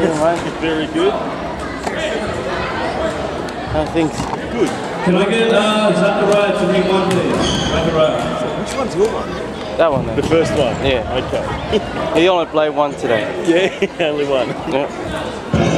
Hey, how are you, mate? Very good. How things? Good. Can I get uh, Zachariah to ring one, please? Zachariah. Which one's your one? That one The first one? Yeah. Okay. He only played one today. yeah, only one. Yeah.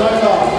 Santa.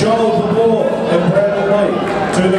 Joel DeBoer, and Brandon White to the